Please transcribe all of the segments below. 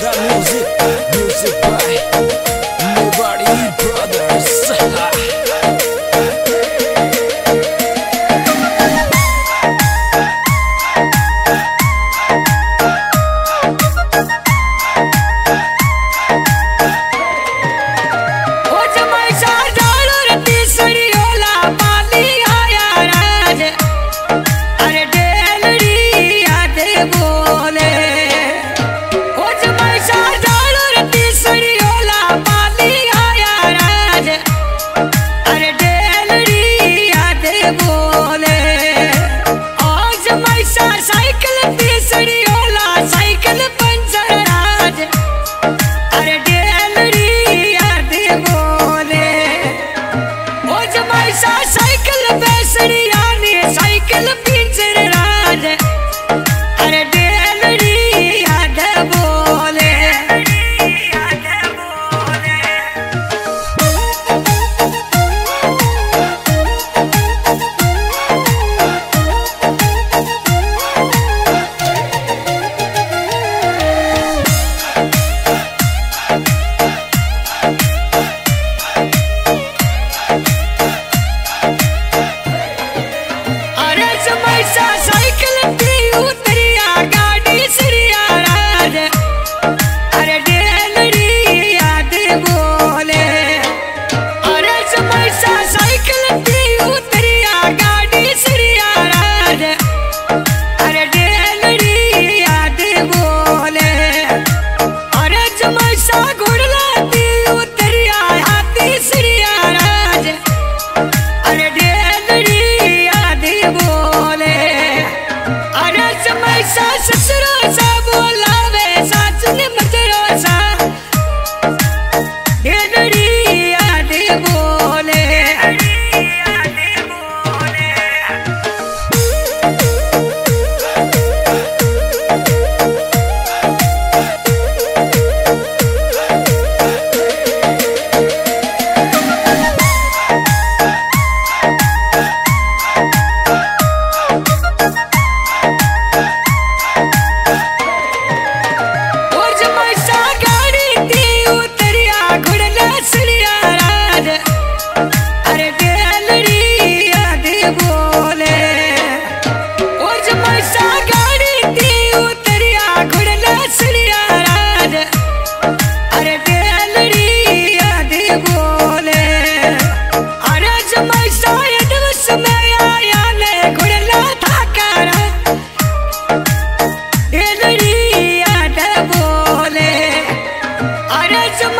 da música.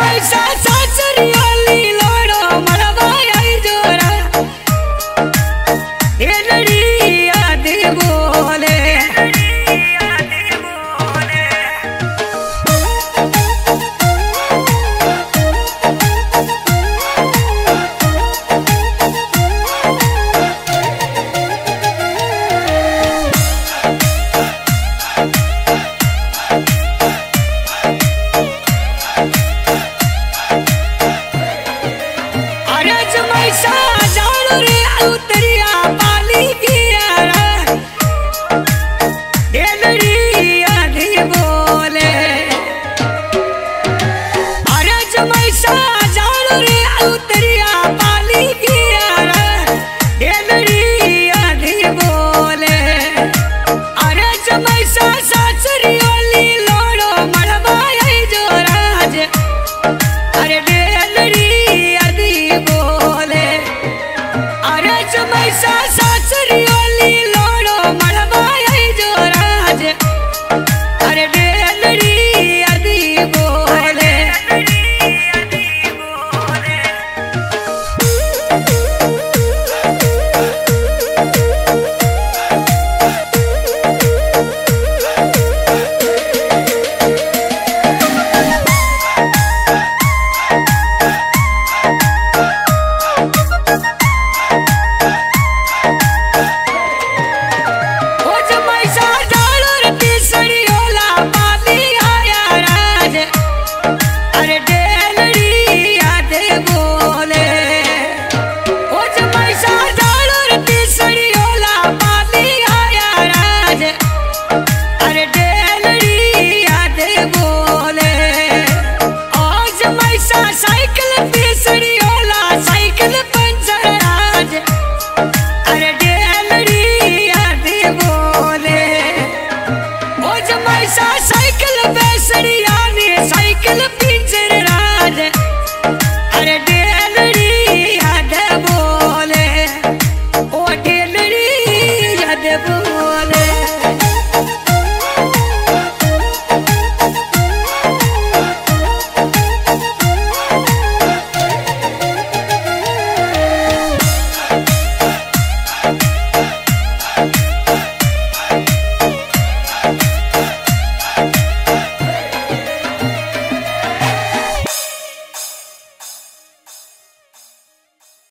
अरे जमाईसा